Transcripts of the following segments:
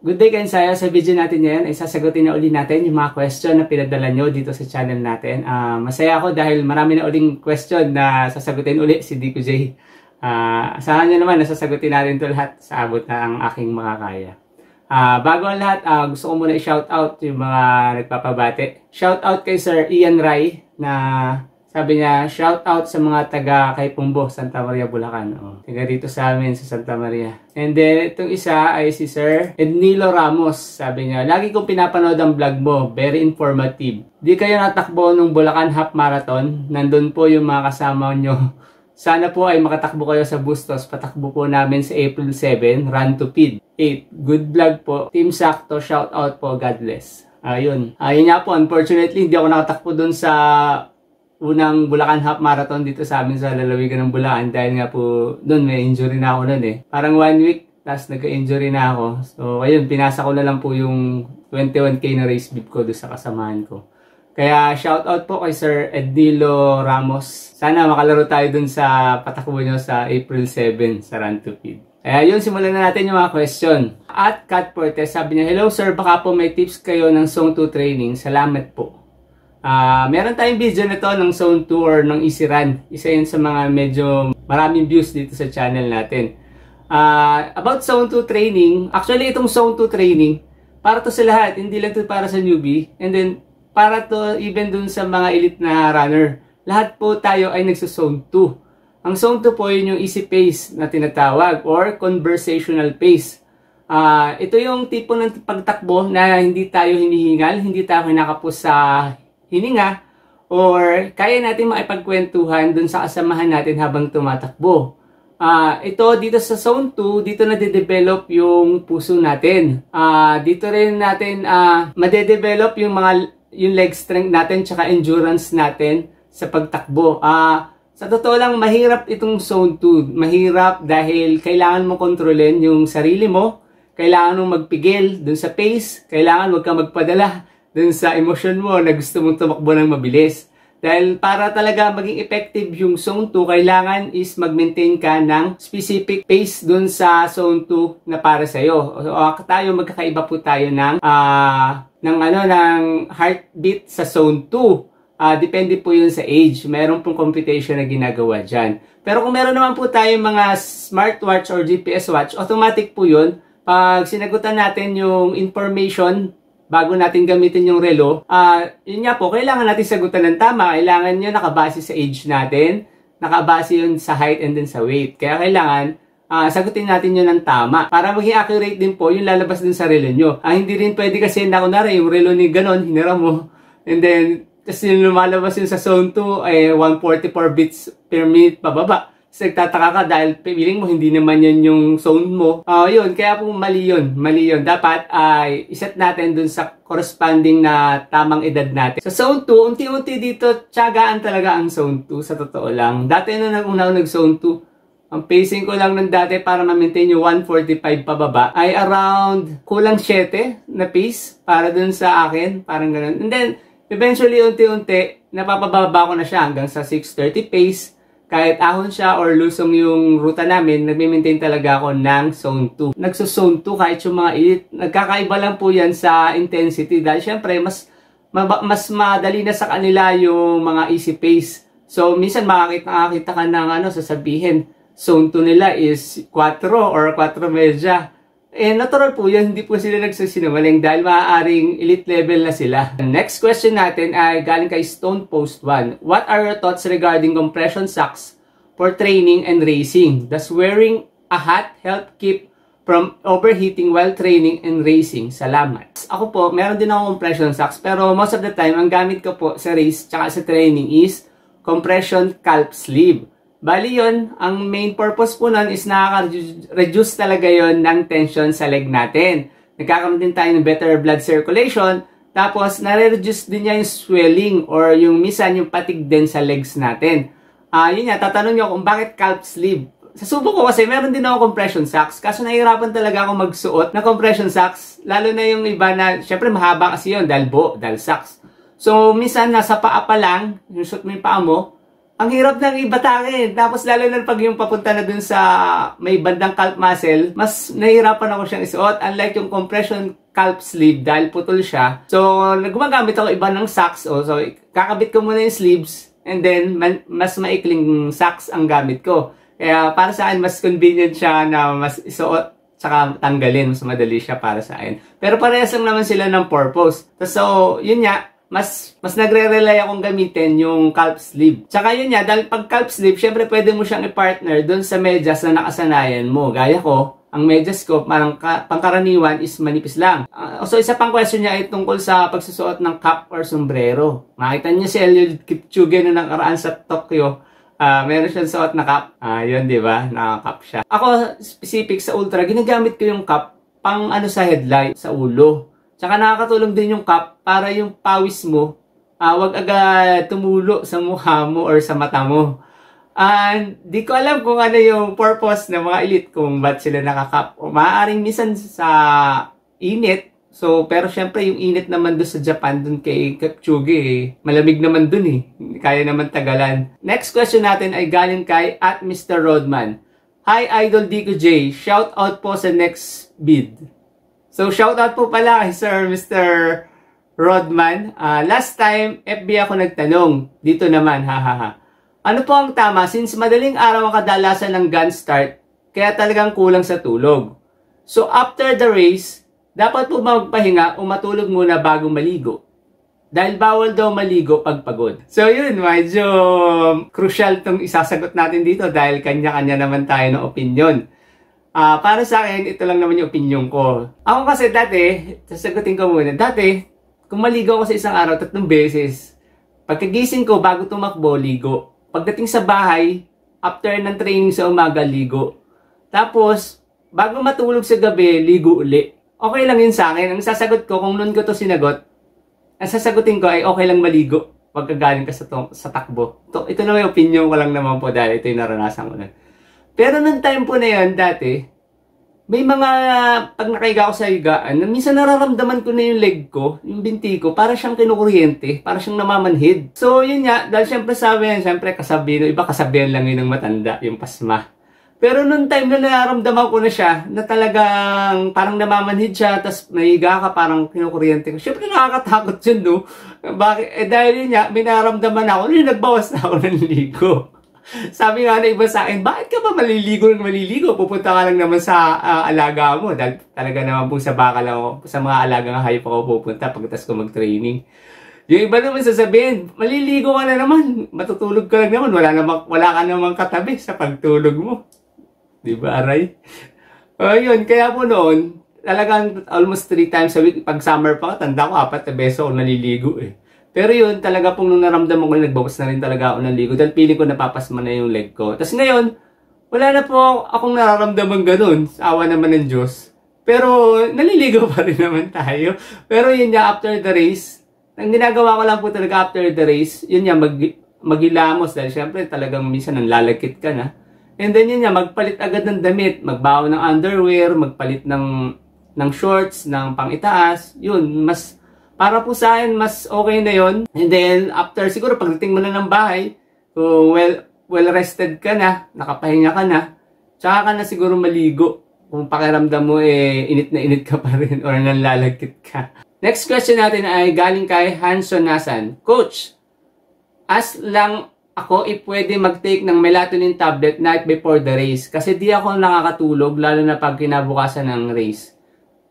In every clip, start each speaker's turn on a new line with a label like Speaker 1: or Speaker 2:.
Speaker 1: Good day kayo saya. Sa video natin ngayon ay sasagutin na uli natin yung mga question na pinadala nyo dito sa channel natin. Uh, masaya ako dahil marami na uling question na sasagutin uli si Dico J. Uh, asahan nyo naman na sasagutin natin ito lahat sa abot na ang aking mga kaya. Uh, bago ang lahat, uh, gusto ko muna i-shout out yung mga nagpapabate. Shout out kay Sir Ian Rai na sabi niya, shout out sa mga taga kay Pumbo, Santa Maria, Bulacan. Oh, taga dito sa amin sa Santa Maria. And then, itong isa ay si Sir Ednilo Ramos. Sabi niya, lagi kong pinapanood ang vlog mo. Very informative. Di kayo natakbo nung Bulacan Half Marathon. Nandun po yung mga kasama nyo. Sana po ay makatakbo kayo sa Bustos. Patakbo po namin sa April 7, Run to Feed. 8. Good vlog po. Team Sakto, shout out po. God bless. Ayun. Ayun nga po, unfortunately, hindi ako nakatakbo dun sa unang Bulacan Half Marathon dito sa amin sa lalawigan ng Bulacan dahil nga po doon may injury na ako noon eh. Parang one week tapos nagka-injury na ako. So ayun, pinasa ko na lang po yung 21k na race bib ko doon sa kasamahan ko. Kaya shout out po kay Sir Ednilo Ramos. Sana makalaro tayo dun sa patakbo nyo sa April 7 sa Run to Feed. Kaya yun, simulan na natin yung mga question. At Cat Portes, sabi niya, Hello sir, baka po may tips kayo ng Song 2 training. Salamat po. Uh, meron tayong video nito ng Zone 2 or ng Run. Isa yun sa mga medyo maraming views dito sa channel natin. Uh, about Zone 2 training, actually itong Zone 2 training, para to sa lahat, hindi lang to para sa newbie. And then, para to even dun sa mga elite na runner. Lahat po tayo ay nagsa-Zone 2. Ang Zone 2 po yun yung easy pace na tinatawag or conversational pace. Uh, ito yung tipo ng pagtakbo na hindi tayo hinihingal, hindi tayo kinakapos sa hininga or kaya natin maipagkwentuhan dun sa kasamahan natin habang tumatakbo. Uh, ito dito sa zone 2, dito na de-develop yung puso natin. Uh, dito rin natin uh, made-develop yung mga yung leg strength natin tsaka endurance natin sa pagtakbo. Uh, sa totoo lang, mahirap itong zone 2. Mahirap dahil kailangan mo kontrolin yung sarili mo. Kailangan mong magpigil dun sa pace. Kailangan wag kang magpadala dun sa emosyon mo na gusto mong tumakbo ng mabilis. Dahil para talaga maging effective yung zone 2, kailangan is mag-maintain ka ng specific pace dun sa zone 2 na para sa iyo. So, uh, tayo magkakaiba po tayo ng uh, ng ano ng heartbeat sa zone 2. Uh, ah, depende po yun sa age. Meron pong computation na ginagawa dyan. Pero kung meron naman po tayong mga smartwatch or GPS watch, automatic po yun. Pag sinagutan natin yung information bago natin gamitin yung relo, uh, yun nga po, kailangan natin sagutan ng tama. Kailangan nyo nakabase sa age natin, nakabase yun sa height and then sa weight. Kaya kailangan uh, sagutin natin yun ng tama. Para maging accurate din po yung lalabas din sa relo nyo. Uh, hindi rin pwede kasi na kunwari yung relo ni ganon, hinira mo. And then, kasi yung lumalabas yun sa zone 2 ay eh, 144 bits per minute pababa. So, nagtataka ka dahil piling mo hindi naman yan yung zone mo. Uh, yun, kaya po mali yun. Mali yun. Dapat ay uh, iset natin dun sa corresponding na tamang edad natin. Sa zone 2, unti-unti dito, tiyagaan talaga ang zone 2 sa totoo lang. Dati na nang una nag-zone 2, ang pacing ko lang ng dati para ma-maintain yung 145 pababa ay around kulang 7 na pace para dun sa akin. Parang ganun. And then, eventually, unti-unti, napapababa ko na siya hanggang sa 630 pace kahit ahon siya or lusong yung ruta namin, nagme-maintain talaga ako ng zone 2. Nagso-zone 2 kahit yung mga elite. Nagkakaiba lang po yan sa intensity dahil syempre mas mas madali na sa kanila yung mga easy pace. So minsan makakita ka ng ano sasabihin, zone 2 nila is 4 or 4 medya. Eh, natural po yan, hindi po sila nagsasinungaling dahil maaaring elite level na sila. Next question natin ay galing kay Stone Post 1. What are your thoughts regarding compression socks for training and racing? Does wearing a hat help keep from overheating while training and racing? Salamat. Ako po, meron din ako compression socks pero most of the time, ang gamit ko po sa race tsaka sa training is compression calf sleeve. Bali yon ang main purpose po nun is nakaka-reduce talaga yon ng tension sa leg natin. Nagkakaroon din tayo ng better blood circulation, tapos nare-reduce din niya yung swelling or yung misan yung patig din sa legs natin. Ah, uh, yun nga, tatanong niyo kung bakit calf sleeve. Sa ko kasi meron din ako compression socks. Kaso nahihirapan talaga ako magsuot ng compression socks. Lalo na yung iba na, syempre mahaba kasi yun dahil bo, dahil socks. So, minsan nasa paa pa lang, yung suot mo yung paa mo, ang hirap nang ibatangin. Tapos lalo na pag yung papunta na dun sa may bandang calf muscle, mas nahihirapan ako siyang isuot. Unlike yung compression calf sleeve dahil putol siya. So, gumagamit ako iba ng socks. Oh. So, kakabit ko muna yung sleeves and then mas maikling socks ang gamit ko. Kaya para sa akin, mas convenient siya na mas isuot tsaka tanggalin. Mas madali siya para sa akin. Pero parehas lang naman sila ng purpose. So, yun nga, mas mas nagre-rely akong gamitin yung calf sleeve. Tsaka yun nga, dahil pag calf sleeve, syempre pwede mo siyang i-partner doon sa medyas na nakasanayan mo. Gaya ko, ang medyas ko, parang ka, pangkaraniwan is manipis lang. Uh, so isa pang question niya ay tungkol sa pagsusuot ng cap or sombrero. Makita niyo si Eliud Kipchoge na nakaraan sa Tokyo. Uh, meron siyang suot na cap. Ah, uh, yun, di ba? Naka-cap siya. Ako, specific sa ultra, ginagamit ko yung cap pang ano sa headlight, sa ulo. Tsaka nakakatulong din yung cup para yung pawis mo, uh, wag agad tumulo sa mukha mo or sa mata mo. And di ko alam kung ano yung purpose ng mga elite kung ba't sila nakakap. O maaaring minsan sa init. So, pero syempre yung init naman doon sa Japan, doon kay Kipchoge, eh. malamig naman doon eh. Kaya naman tagalan. Next question natin ay galing kay at Mr. Rodman. Hi Idol Dico J, shout out po sa next bid. So, shoutout po pala kay Sir Mr. Rodman. Uh, last time, FB ako nagtanong. Dito naman, ha ha ha. Ano po ang tama since madaling araw ang kadalasan ng gun start, kaya talagang kulang sa tulog. So, after the race, dapat po magpahinga o matulog muna bago maligo. Dahil bawal daw maligo pag pagod. So yun, medyo crucial tong isasagot natin dito dahil kanya-kanya naman tayo ng opinion. Uh, para sa akin, ito lang naman yung opinion ko. Ako kasi dati, sasagutin ko muna, dati, kung maligo ako sa isang araw, tatlong beses, pagkagising ko, bago tumakbo, ligo. Pagdating sa bahay, after ng training sa umaga, ligo. Tapos, bago matulog sa gabi, ligo uli. Okay lang yun sa akin. Ang sasagot ko, kung noon ko to sinagot, ang sasagutin ko ay okay lang maligo pagkagaling ka sa, to, sa takbo. To, ito na yung opinion ko lang naman po dahil ito yung naranasan ko na. Pero nung time po na yun, dati, may mga, pag nakahiga ako sa higaan, minsan nararamdaman ko na yung leg ko, yung binti ko, para siyang kinukuryente, para siyang namamanhid. So, yun nga, dahil syempre sabi yan, syempre kasabihan, iba kasabihan lang yun ng matanda, yung pasma. Pero nung time na nararamdaman ko na siya, na talagang parang namamanhid siya, tapos nahiga ka, parang kinukuryente ko. Syempre nakakatakot yun, no? Bakit? Eh, dahil yun nga, may nararamdaman ako, yun, nagbawas na ako ng ligo. Sabi nga na iba sa akin, bakit ka ba maliligo ng maliligo? Pupunta ka lang naman sa uh, alaga mo. Dahil talaga naman po sa baka lang ako, sa mga alaga ng hayop ako pupunta pagkatapos ko mag-training. Yung iba naman sasabihin, maliligo ka na naman, matutulog ka lang naman, wala, naman, wala ka namang katabi sa pagtulog mo. Di ba, Aray? Uh, yun, kaya po noon, talagang almost 3 times a week, pag summer pa, tanda ko, apat na beso ako naliligo eh. Pero yun, talaga pong nung naramdaman ko, nagbawas na rin talaga ako ng ligo. Dahil feeling ko napapasma na yung leg ko. Tapos ngayon, wala na po akong nararamdaman ganun. Awa naman ng Diyos. Pero naliligo pa rin naman tayo. Pero yun nga, after the race, ang ginagawa ko lang po talaga after the race, yun nga, mag, magilamos. Dahil syempre talagang minsan nanlalakit ka na. And then yun nga, magpalit agad ng damit, magbawa ng underwear, magpalit ng, ng shorts, ng pangitaas. Yun, mas para po sa akin, mas okay na yon. And then, after siguro pagdating mo na ng bahay, kung well, well rested ka na, nakapahinga ka na, tsaka ka na siguro maligo. Kung pakiramdam mo eh, init na init ka pa rin or nanlalagkit ka. Next question natin ay galing kay Hanson Nasan. Coach, as lang ako if pwede mag-take ng melatonin tablet night before the race kasi di ako nakakatulog lalo na pag kinabukasan ng race.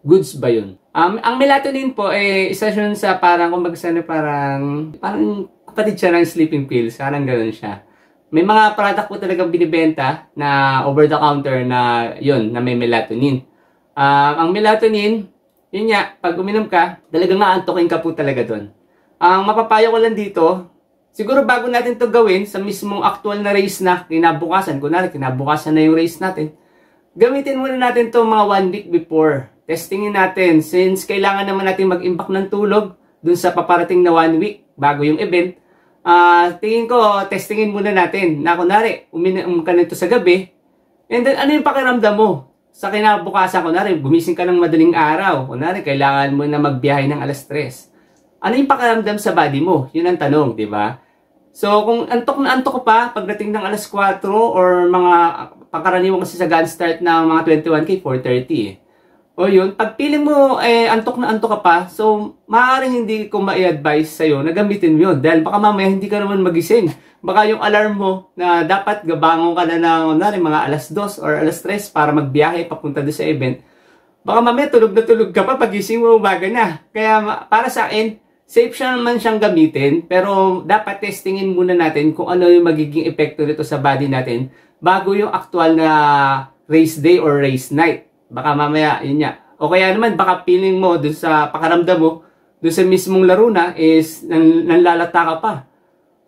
Speaker 1: Goods ba yun? Um, ang melatonin po, eh, isa yun sa parang, kung ano, parang, parang kapatid siya ng sleeping pills. Parang ganun siya. May mga product po talagang binibenta na over-the-counter na yun, na may melatonin. Um, ang melatonin, yun nga, pag uminom ka, talagang naantokin ka po talaga doon. Ang mapapayo ko lang dito, siguro bago natin to gawin sa mismong actual na race na kinabukasan, kunwari kinabukasan na yung race natin, gamitin muna natin to mga one week before testingin natin since kailangan naman natin mag-impact ng tulog dun sa paparating na one week bago yung event. Uh, tingin ko, testingin muna natin na kunwari, uminom ka nito sa gabi, and then ano yung pakiramdam mo? Sa kinabukasan, kunwari, gumising ka ng madaling araw, kunwari, kailangan mo na magbiyahe ng alas 3. Ano yung pakiramdam sa body mo? Yun ang tanong, di ba? So, kung antok na antok pa, pagdating ng alas 4 or mga pagkaraniwan kasi sa gun start ng mga 21K, 4.30 eh. O yun, pag piling mo eh, antok na antok ka pa, so maaaring hindi ko ma-advise sa'yo na gamitin mo yun. Dahil baka mamaya hindi ka naman magising. Baka yung alarm mo na dapat gabangon ka na ng nari, mga alas 2 or alas 3 para magbiyahe papunta doon sa event. Baka mamaya tulog na tulog ka pa, pagising mo umaga na. Kaya para sa akin, safe siya naman siyang gamitin, pero dapat testingin muna natin kung ano yung magiging epekto nito sa body natin bago yung actual na race day or race night. Baka mamaya, yun nga. O kaya naman, baka feeling mo dun sa pakaramdam mo, dun sa mismong laro na is nan, nanlalata ka pa.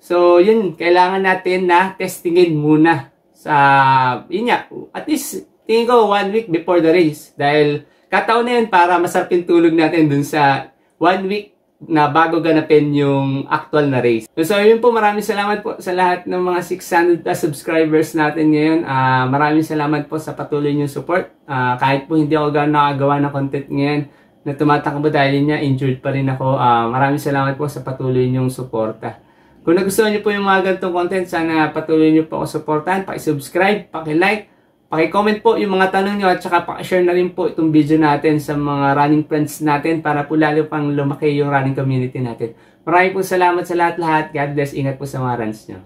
Speaker 1: So, yun, kailangan natin na testingin muna sa, yun nga, at least, tingin ko one week before the race. Dahil, kataon na yun para masarap yung tulog natin dun sa one week na bago ganapin yung actual na race. So, yun po, maraming salamat po sa lahat ng mga 600 plus subscribers natin ngayon. Uh, maraming salamat po sa patuloy niyong support. Uh, kahit po hindi ako gano'n nakagawa ng content ngayon na tumatakbo dahil niya, injured pa rin ako. Uh, maraming salamat po sa patuloy niyong suporta. Kung nagustuhan niyo po yung mga ganitong content, sana patuloy niyo po ako supportan. Paki-subscribe, paki-like, Paki-comment po yung mga tanong nyo at saka paki-share na rin po itong video natin sa mga running friends natin para po lalo pang lumaki yung running community natin. Maraming po salamat sa lahat-lahat. God bless. Ingat po sa mga runs nyo.